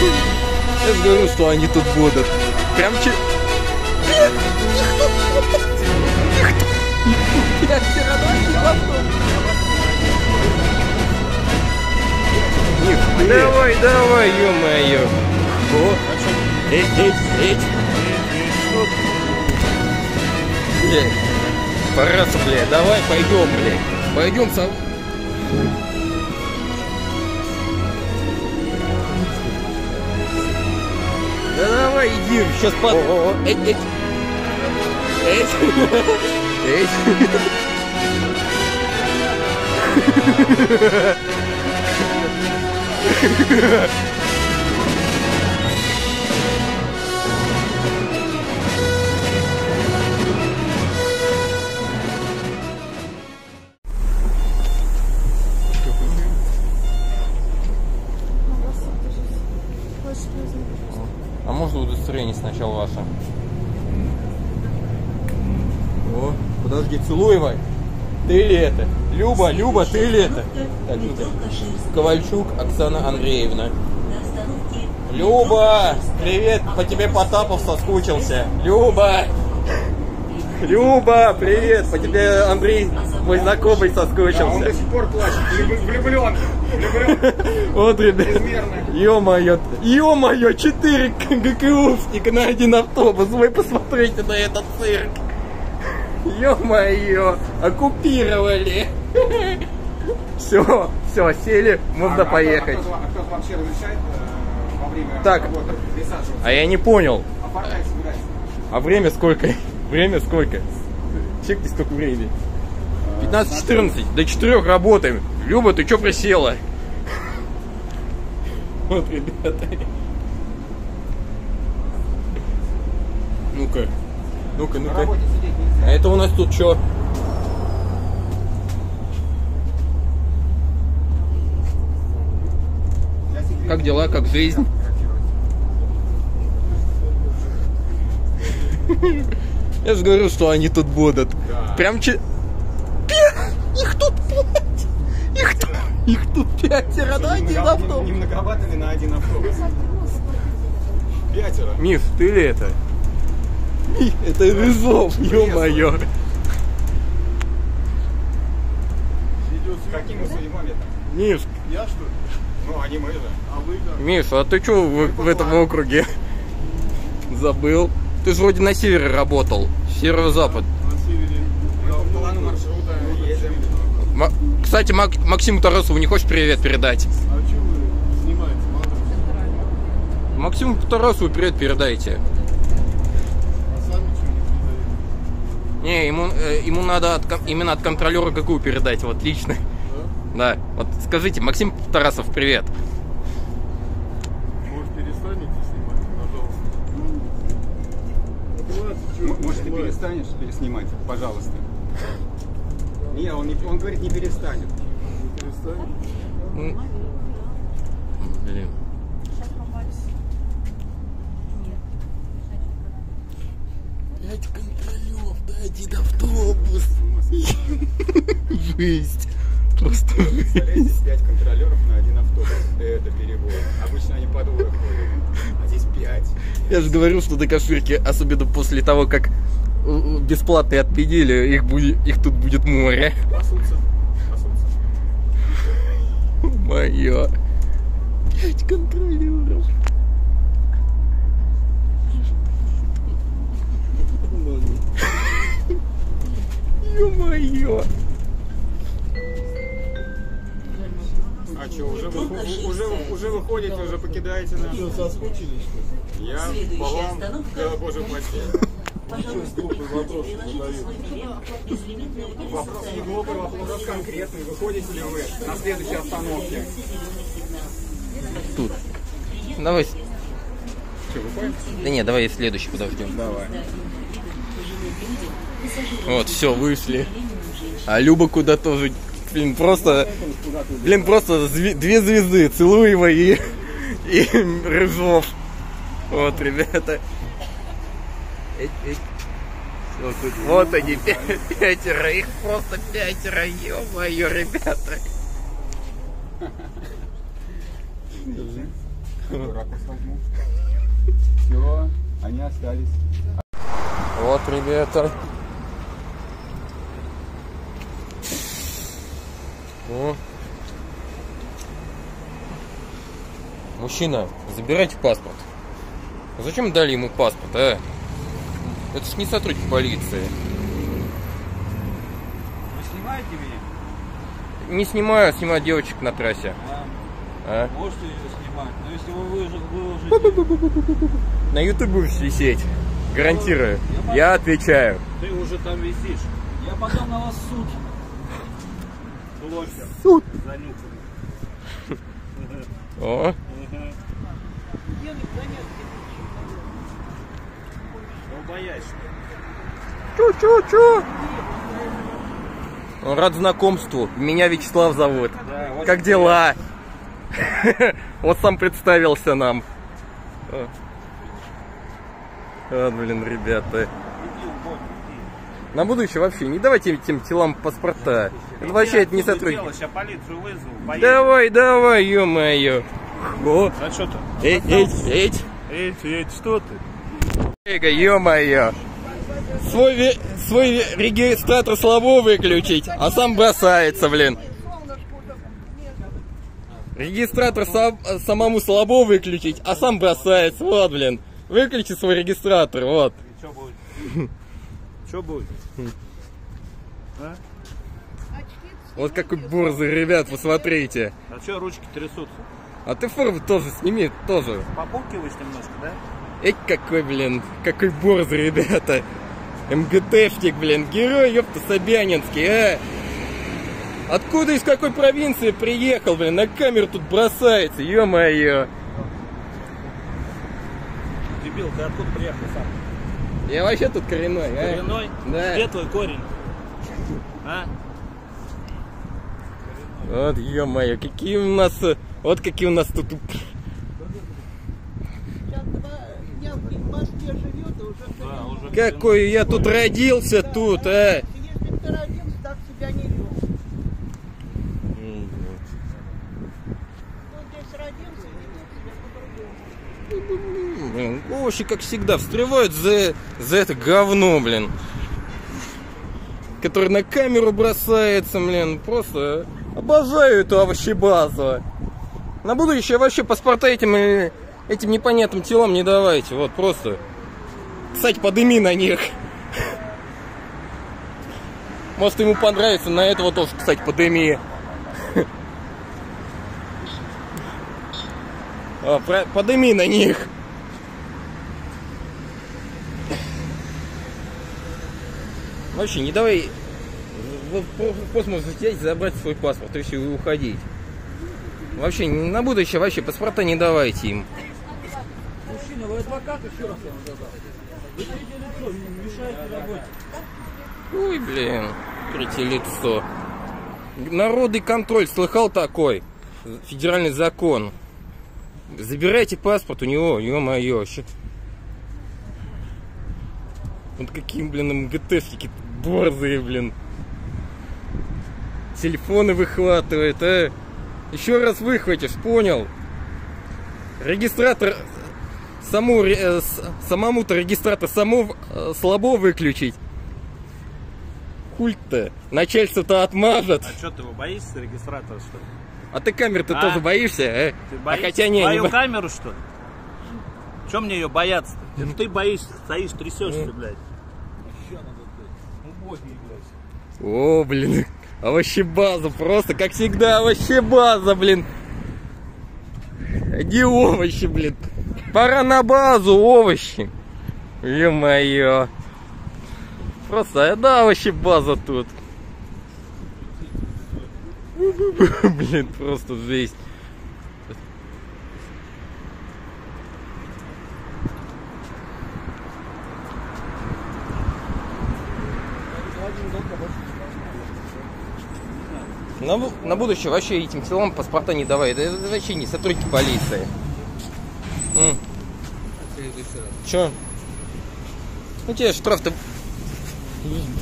Я же говорю, что они тут будут. Прям че... Давай, давай, ё-моё. О, эй, эй, эй. Блядь, пора, блядь, давай пойдем, блядь. Пойдем сам. Давай, иди, сейчас под... Эй, эй. Эй. Эй. А сначала ваше? О, подожди, Целуевой. Ты ли это? Люба, Люба, ты ли это? Так, Люба. Ковальчук Оксана Андреевна. Люба, привет, по тебе Потапов соскучился. Люба, Люба, привет, по тебе Андрей, мой знакомый, Да, он соскучился. до сих пор плачет. Влюб- Влюблен. Вот, ребят, ё-моё, ё-моё, 4 ГКУшника на один автобус, вы посмотрите на этот цирк. Ё-моё, оккупировали. Все, все, сели, можно А- а поехать. А кто, а кто вообще разрешает э, во время Так. работы? А я не понял, собирайся. а время сколько? Время сколько? Чекни сколько времени. 15-14, до 4 работаем. Люба, ты чё присела? Вот, ребята. Ну-ка, ну-ка, ну-ка. А это у нас тут что? Как дела, как жизнь? Я же говорю, что они тут будут. Да. Прям че... Пя- Их тут пять! Их тут, их тут пятеро на один автобус. Не многовато ли на один автобус? Пятеро. Миф, ты ли это? Ми, Это Рызов, ё-моё. Какими судьбами там? Миш, Я что ли? Ну, они мы же. А вы как? Миш, а ты что в, в этом округе? Забыл. Ты же вроде на севере работал. Северо-запад. На севере. Мы по плану маршрута едем. Кстати, Мак- Максиму Тарасову не хочешь привет передать? А что вы снимаете? Максиму Тарасову привет передайте. А сами что не передаете? Не, ему, э, ему надо от, именно от контролера какую передать, вот лично. Да? Да, вот скажите, Максим Тарасов, привет. Может, перестанете снимать, пожалуйста? Может, ты перестанешь переснимать? Пожалуйста. Не, он, не, он говорит, не перестанет. Не перестанете? М. Блин. Пять контролеров на один автобус. Жесть. Просто Представляете, жесть. пять контролеров на один автобус. Это перебор. Обычно они по двое ходят. А здесь пять. Я же говорю, что до кошельки, особенно после того, как бесплатные отменили, их, будет, их тут будет море. Пасутся. Пасутся. Мое. Пять контролеров. Ё-моё. А что, уже, вы, уже, уже выходите, уже покидаете нас? Что, соскучились, что ли? Я по вам, да, боже упаси. Что глупый вопрос не глупый, вопрос конкретный. Выходите ли вы на следующей остановке? Тут. Давай. Что, выходим? Да не, давай следующий подождем. Давай. Вот, все, вышли. А Люба куда тоже. Блин, просто. Блин, просто зви- две звезды. Целуева и. И Рыжов. Вот, ребята. Вот, они, пя- пятеро. Их просто пятеро. Ё-моё, ребята. Все, они остались. Вот, ребята. О. Мужчина, забирайте паспорт. Зачем дали ему паспорт, а? Это ж не сотрудник полиции. Вы снимаете меня? Не снимаю, снимаю девочек на трассе. А, А? можете ее снимать. Но если вы выложи- выложите, На YouTube будешь висеть. Гарантирую. Я отвечаю. ты уже там висишь. Я подам на вас суд. Блогер. Суд. Занюханный. О, боясь. чу-чу-чу. Рад знакомству. Меня Вячеслав зовут. Да, Как дела? Вот сам представился нам. О. Вот, блин, ребята. На будущее вообще не давайте этим телам паспорта. Это вообще это не дело, Сейчас полицию вызову. Поедем. Давай, давай, ё-моё. А что ты? эй, эй, эй. Эй, эй, что ты? Эго, ё-моё. Свой, свой регистратор слабо выключить, а сам бросается, блин. Регистратор сам- самому слабо выключить, а сам бросается. Вот, блин. Выключи свой регистратор, вот. И что будет? Что будет? А? Вот какой борзый, ребят, посмотрите. А что ручки трясутся? А ты форму тоже сними, тоже. Попукиваешь немножко, да? Эй, какой, блин, какой борзый, ребята. МГТшник, блин, герой, ёпта, Собянинский, а? Откуда, из какой провинции приехал, блин, на камеру тут бросается, ё-моё. Дебил, ты откуда приехал сам? Я вообще тут коренной, а? Коренной? Да. Где твой корень? А? Вот, ё-моё, какие у нас, вот какие у нас тут... Сейчас два дня в Москве живет, и уже Да, уже Какой я тут родился тут, по-другому. Блин, овощи, как всегда, встревают за, за это говно, блин. Который на камеру бросается, блин. Просто обожаю эту овощебазу. На будущее вообще паспорта этим, э, этим непонятным телам не давайте. Вот, просто. Кстати, подыми на них. Может, ему понравится, на этого тоже, кстати, подыми. А, подыми на них. Вообще, не давай в космос взять, забрать свой паспорт и все, и уходить. Вообще, на будущее вообще паспорта не давайте им. Мужчина, вы адвокат еще раз я вам задал. Ой, блин, третье лицо. Народный контроль, слыхал такой? Федеральный закон. Забирайте паспорт у него, ё-моё. Вот какие, блин, МГТшники борзые, блин. Телефоны выхватывает, а? Еще раз выхватишь, понял? Регистратор саму, э, самому-то регистратор само э, слабо выключить. Хуль-то. Начальство-то отмажет. А что ты его боишься, регистратора, что ли? А ты камеры-то А? тоже боишься, э? Ты А боишься хотя не, не твою бо- камеру, что ли? Чем мне ее бояться-то? Это ты боишься, стоишь, трясешься, блядь. Убогий, блядь. О, блин. Овощи база, просто как всегда, овощи база, блин. Где овощи, блин? Пора на базу, овощи. Ё-моё. Просто одна овощи база тут. Блин, просто жесть. На, на будущее вообще этим телам паспорта не давай. Это вообще не сотрудники полиции. М. Чё? Ну тебе штраф-то...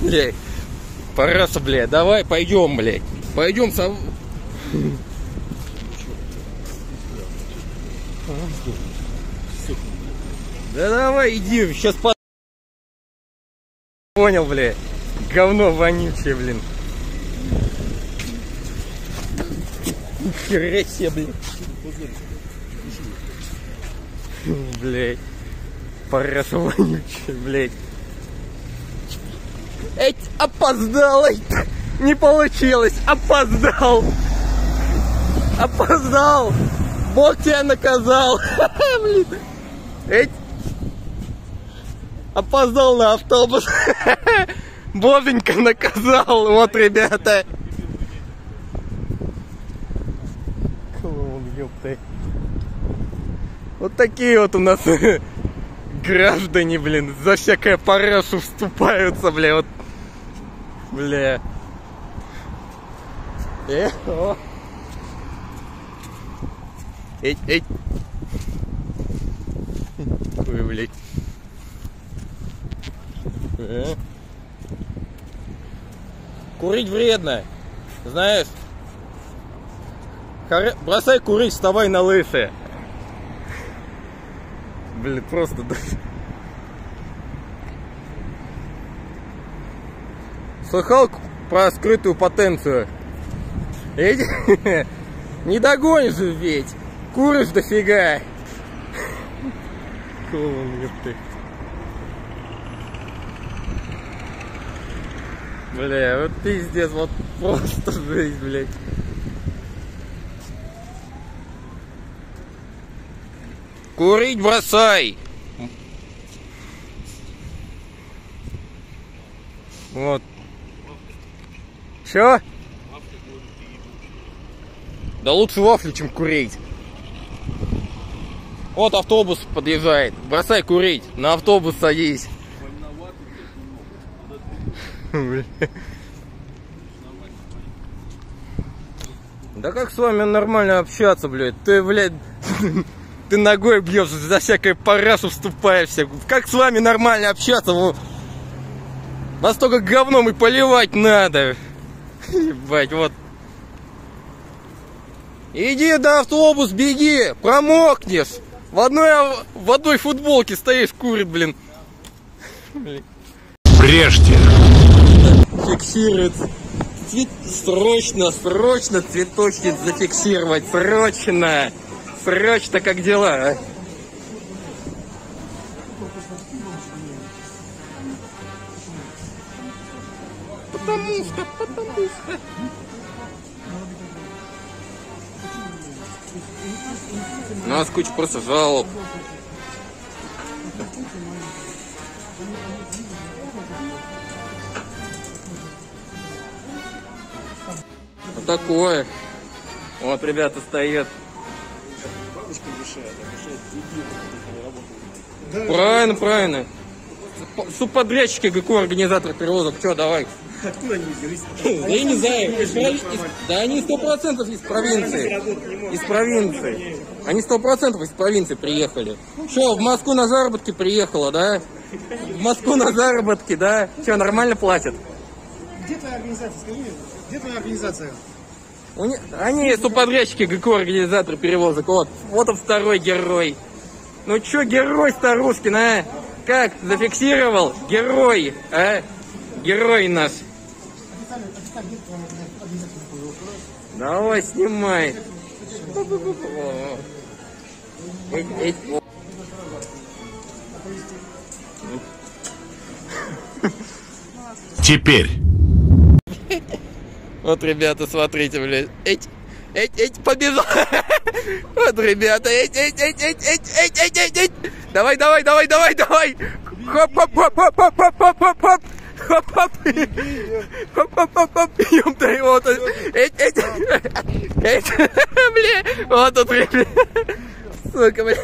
Блядь. Параса, блядь. Давай, пойдем, блядь. Пойдем со... Да давай, иди, сейчас по... Понял, бля. Говно вонючее, блин. Нихера себе, блин. Блять. Параша вонючая, блять. Эть, опоздал. Не получилось, опоздал. Опоздал. Бог тебя наказал. Блин. Эть. Опоздал на автобус. Боженька наказал. Вот, ребята. Клоун, ёпта. Вот такие вот у нас граждане, блин, за всякое парашу вступаются, бля, вот. Бля. Э, о. Эй, эй. Ой, блядь. Э. Курить вредно. Знаешь? Бросай курить, вставай на лысые. Блин, просто... Слыхал про скрытую потенцию? Эти... Не догонишь ведь. Куришь дофига. Клоун, ёпты. Бля, вот пиздец, вот просто жизнь, блядь. Курить бросай! Вот. Чё? Да лучше вафли, чем курить. Вот автобус подъезжает. Бросай курить. На автобус садись. Да как с вами нормально общаться, блядь? Ты, блядь, ты ногой бьешь, за всякое парашу вступаешься. Как с вами нормально общаться? Во- Вас только говном и поливать надо. Ебать, вот. Иди до автобус, беги, промокнешь. В одной, в одной футболке стоишь, курит, блин. Брежьте. Фиксирует. Цвет- Срочно, срочно цветочки зафиксировать. Срочно. Срочно, как дела, а? Потому что, потому что. У нас куча просто жалоб. Вот такое. Вот ребята стоят. Правильно, правильно. П- Субподрядчики ГКО, организатор перевозок. Че, давай. Откуда они взялись? Я не знаю. Из Да они сто процентов из провинции. Из провинции. Они сто процентов из провинции приехали. Что, в Москву на заработки приехала, да? В Москву на заработки, да? Че, нормально платят? Где твоя организация? Скажи мне, где твоя организация? Не- Они субподрядчики ГКО, организатор перевозок. Вот, вот он второй герой. Ну чё, герой Старушкин, а? Как, зафиксировал? Герой, а? Герой наш. Давай, снимай. Теперь. Вот, ребята, смотрите, блядь. Эть, эть, эть, побежал. Вот, ребята, эть, эть, эть, эть, эть, эть, эть, эть, эть. Давай, давай, давай, давай, давай. Хоп, хоп, хоп, хоп, хоп, хоп, хоп, хоп, хоп. Хоп, хоп. Хоп, хоп, хоп, хоп. Ёпта, вот он. Эть, эть. Эть. Бля, вот тут, ребят. Сука, бля.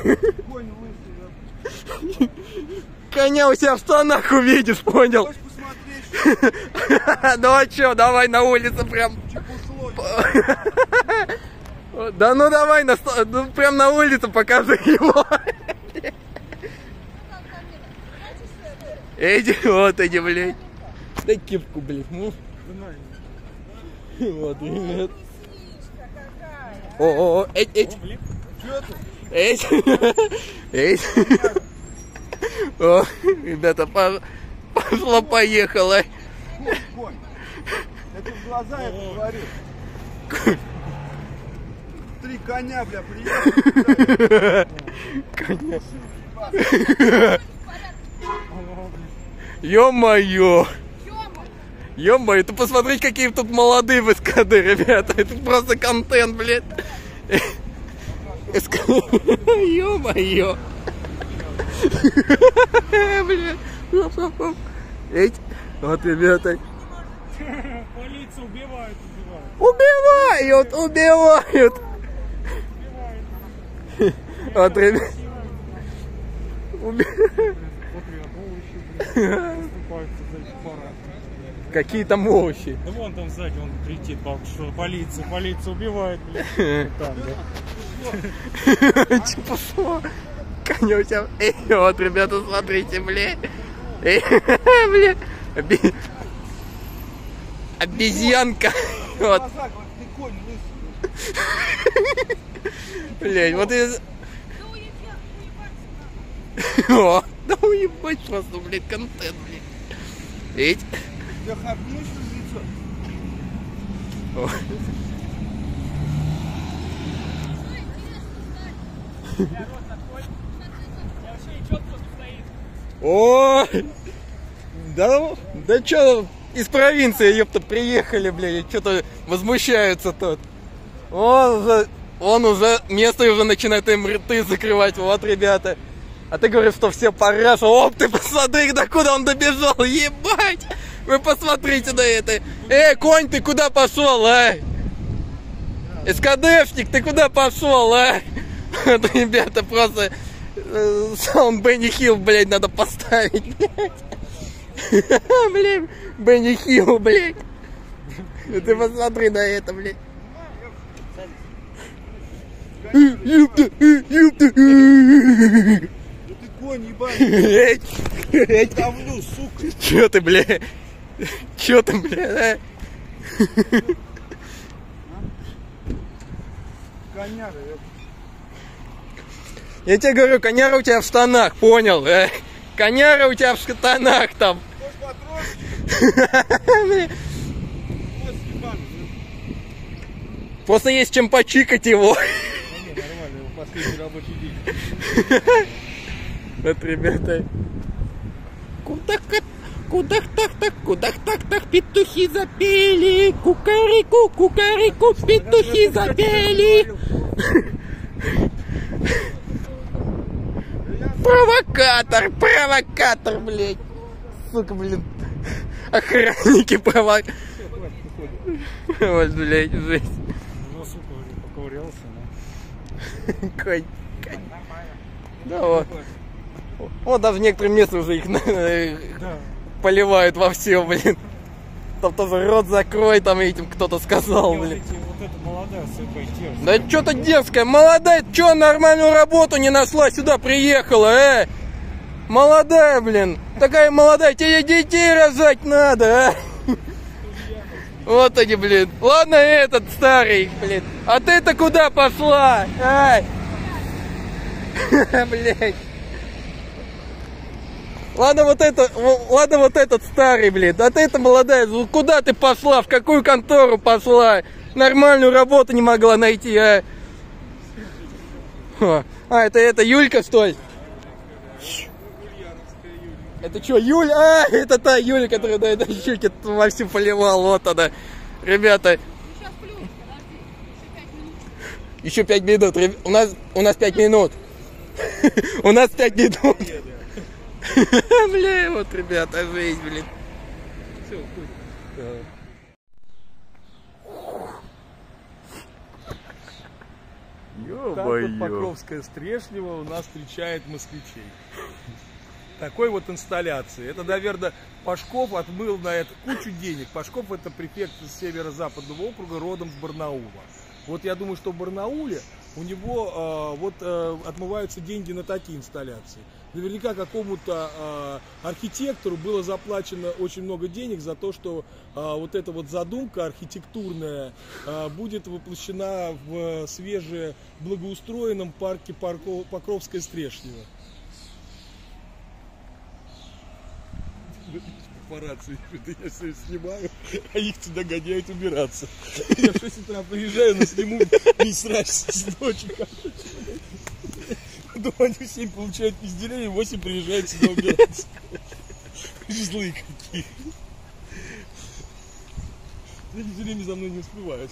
Коня у себя в штанах увидишь, понял? Ну а чё, давай на улице прям. Да ну давай, на, ну, прям на улице покажи его. Эти, вот эти, блядь. Дай кепку, блядь. ну. Вот, ребят. О, о, о, эть, эть. Эй, эй. О, ребята, по- пошло поехало. Конь. Это в глаза это говорю. Три коня, бля, приехали. Ё-моё! Ё-моё, ты посмотри, какие тут молодые в СКД, ребята. Это просто контент, блядь. СК... Ё-моё! Блядь. Эть. Вот, ребята. Полицию убивают, убивают. Убивают, убивают. Вот, ребят. Уби- Выступаются за эти парад. Какие там овощи. Да вон там сзади он бабка, что полиция, полиция убивает, блядь. У тебя... Эй, вот, ребята, смотрите, блядь. Оби- Обезьянка. Вот, блядь, вот из... О, да уебать просто, блядь, контент, блядь. Эть. Тебя хапнешь в лицо? О. О, да, да чё, из провинции, ёпта, приехали, блядь, что-то возмущаются тут. Он уже, он уже, место уже начинает им рты закрывать, вот, ребята. А ты говоришь, что все параша. Оп, ты посмотри, до куда он добежал, ебать! Вы посмотрите на это. Эй, конь, ты куда пошел, а? СКДшник, ты куда пошел, а? Ребята, просто э, саунд Бенни Хилл, блядь, надо поставить, блядь. Блин, Бенни Хилл, блядь. Ты посмотри на это, блядь. Ёпта, ёпта, ты конь ебаный. Давлю, сука. Чё ты, бля? Чё ты, бля, а? Коняра. я- Я тебе говорю, коняра у тебя в штанах, понял? э? Коняра у тебя в штанах там. Просто есть чем почикать его. Вот, ребята. Куда так, куда так так, куда так так, петухи запели, кукарику, кукарику, петухи запели. Провокатор, провокатор, блядь. Сука, блин. Охранники провок. Вот, блядь, жесть. Ну, сука, блин, поковырялся, ну. Конь, конь. Да вот. Вот даже в некоторых местах уже их Да. поливают во все, блин. Там тоже рот закрой, там этим кто-то сказал, блин. Эта молодая сыпая дерзкая. Да что-то дерзкая, молодая, что нормальную работу не нашла, сюда приехала, э? Молодая, блин, такая молодая, тебе детей рожать надо, а? Вот они, блин. Ладно, этот старый, блин. А ты-то куда пошла? Ай! Блять. Ладно, вот это, ладно, вот этот старый, блин. А ты-то молодая, ну куда ты пошла? В какую контору пошла? Нормальную работу не могла найти, а? А, это, это Юлька, ли? Это что, Юля? А, это та Юля, которая на этой щуке вовсю поливал. Вот она. Ребята, еще пять минут. У нас, у нас пять минут. У нас пять минут. Бля, вот, ребята, жизнь, блин. Так вот Покровская Стрешнева у нас встречает москвичей. Такой вот инсталляции. Это, наверное, Пашков отмыл на это кучу денег. Пашков это префект из северо-западного округа, родом с Барнаула. Вот я думаю, что в Барнауле у него а, вот а, отмываются деньги на такие инсталляции. Наверняка какому-то а, архитектору было заплачено очень много денег за то, что а, вот эта вот задумка архитектурная а, будет воплощена в свеже благоустроенном парке Парко- Покровская Стрешнева. Это я все снимаю, а их туда гоняют убираться. Я в 6 утра приезжаю, но сниму весь срач с ночи. Потом они в 7 получают пизделей, и в 8 приезжают сюда убираться. Злые какие. Они все за мной не успевают.